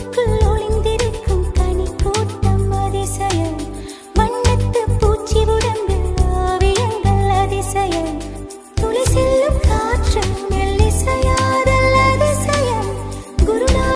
Good.